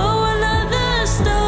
Oh, another story.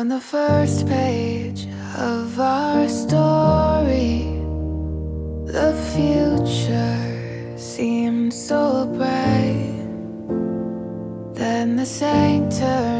On the first page of our story, the future seemed so bright. Then the saint turned.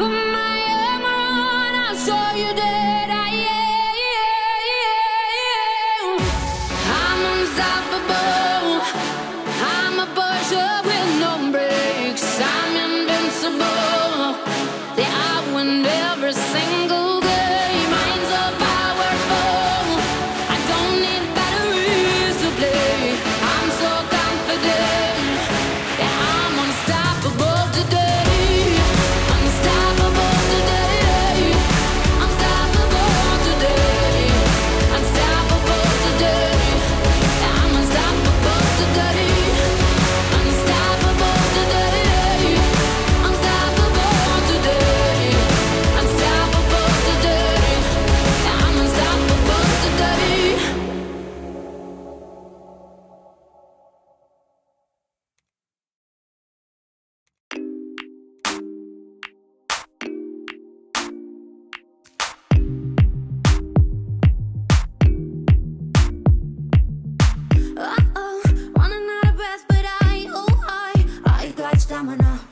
put stamina.